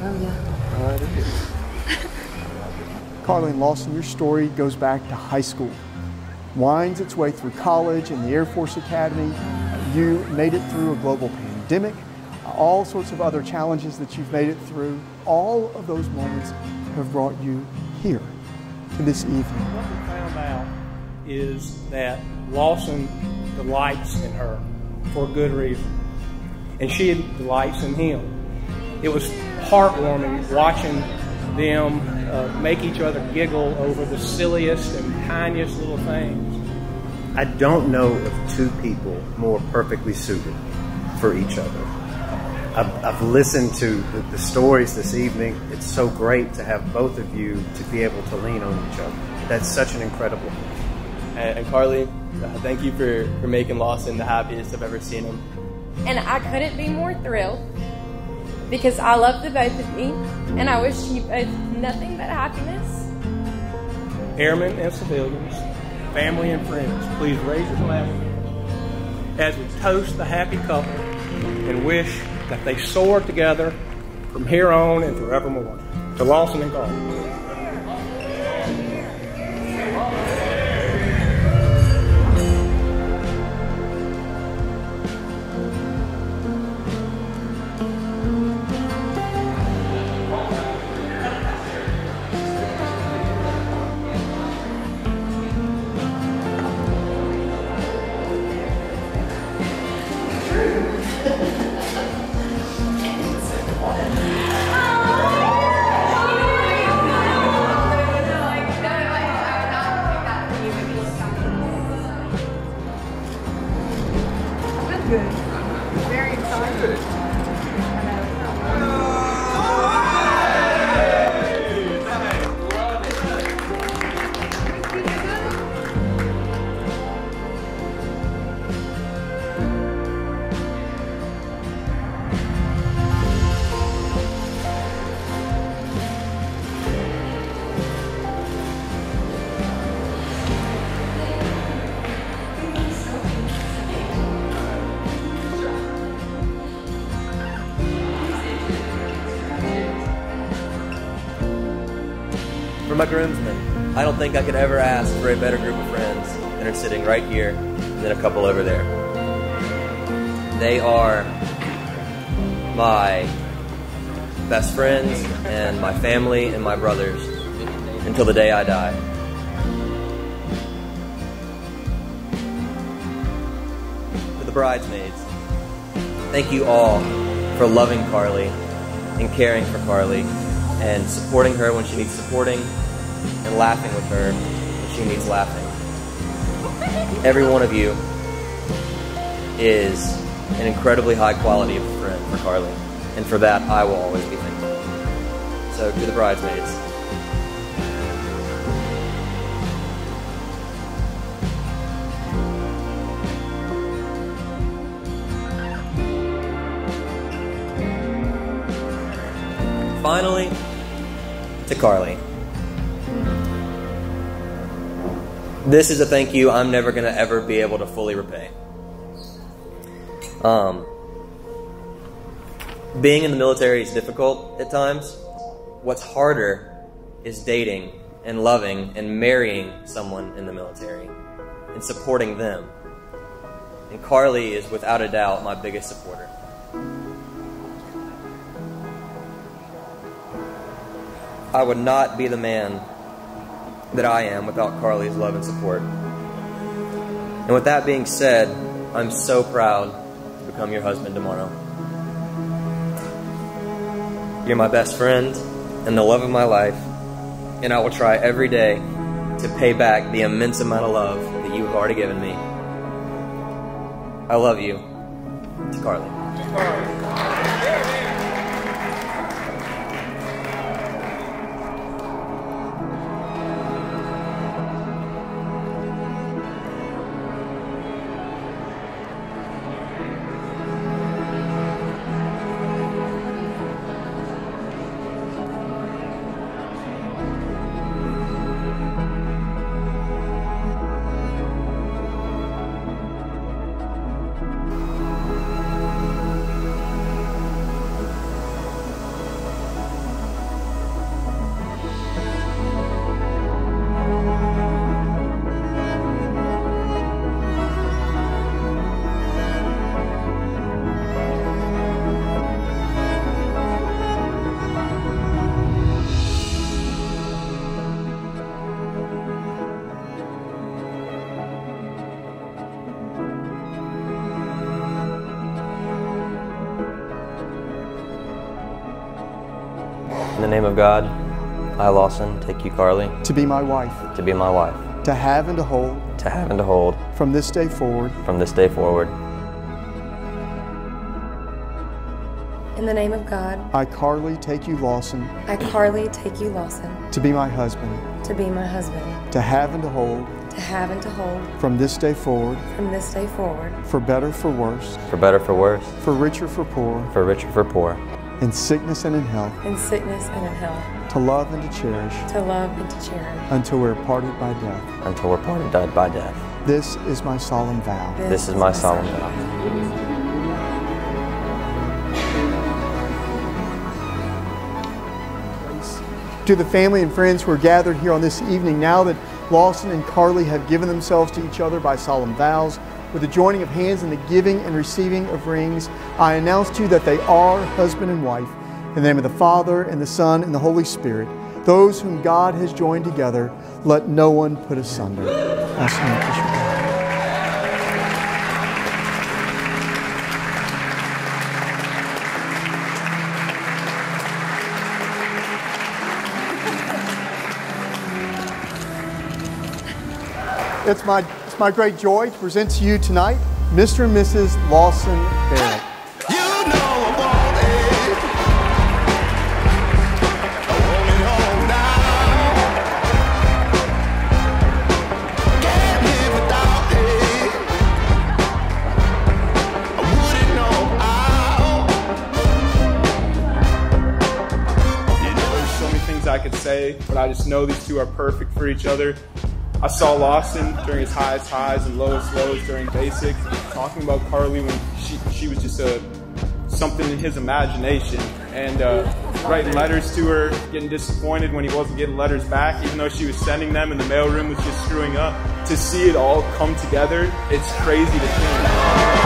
Oh. Carly and Lawson, your story goes back to high school, winds its way through college and the Air Force Academy. You made it through a global pandemic, all sorts of other challenges that you've made it through. All of those moments have brought you here to this evening. What we found out is that Lawson delights in her for good reason, and she delights in him. It was heartwarming watching them uh, make each other giggle over the silliest and tiniest little things. I don't know of two people more perfectly suited for each other. I've, I've listened to the, the, stories this evening. It's so great to have both of you to be able to lean on each other. That's such an incredible thing. And, and Carly, uh, thank you for, for making Lawson the happiest I've ever seen him. And I couldn't be more thrilled because I love the both of you and I wish you both nothing but happiness. Airmen and civilians, family and friends, please raise your glass as we toast the happy couple and wish that they soar together from here on and forevermore. To Lawson and Carly. For my groomsmen, I don't think I could ever ask for a better group of friends than are sitting right here and then a couple over there. They are my best friends and my family and my brothers until the day I die. To the bridesmaids, thank you all for loving Carly and caring for Carly and supporting her when she needs supporting and laughing with her when she needs laughing. Every one of you is an incredibly high quality of friend for Carly, and for that I will always be thankful. So, to the bridesmaids, finally, to Carly. This is a thank you I'm never going to ever be able to fully repay. Um, being in the military is difficult at times. What's harder is dating and loving and marrying someone in the military and supporting them. And Carly is without a doubt my biggest supporter. I would not be the man that I am without Carly's love and support. And with that being said, I'm so proud to become your husband tomorrow. You're my best friend and the love of my life, and I will try every day to pay back the immense amount of love that you have already given me. I love you. To Carly. Name of God, I, Lawson, take you, Carly, to be my wife, to be my wife, to have and to hold. To have and to hold. From this day forward. From this day forward. In the name of God, I, Carly, take you, Lawson, I, Carly, take you, Lawson, to be my husband, to be my husband, to have and to hold. To have and to hold. From this day forward. From this day forward, for better, for worse, For better, for worse, for richer, for poor, for richer, for poor, in sickness and in health, in sickness and in health, to love and to cherish to love and to cherish. until we're parted by death. until we're parted dead by death. This is my solemn vow. This is my solemn vow. To the family and friends who are gathered here on this evening, now that Lawson and Carly have given themselves to each other by solemn vows, with the joining of hands and the giving and receiving of rings, I announce to you that they are husband and wife. In the name of the Father, and the Son, and the Holy Spirit, those whom God has joined together, let no one put asunder. It's my, it's my great joy to present to you tonight Mr. and Mrs. Lawson Barrett. You know I want it. I want it all now. Can't live without it. I wouldn't know how. There's so many things I could say, but I just know these two are perfect for each other. I saw Lawson during his highest highs and lowest lows during basics, talking about Carly when she, she was just a something in his imagination, and uh, writing letters to her, getting disappointed when he wasn't getting letters back, even though she was sending them and the mailroom was just screwing up. To see it all come together, it's crazy to think.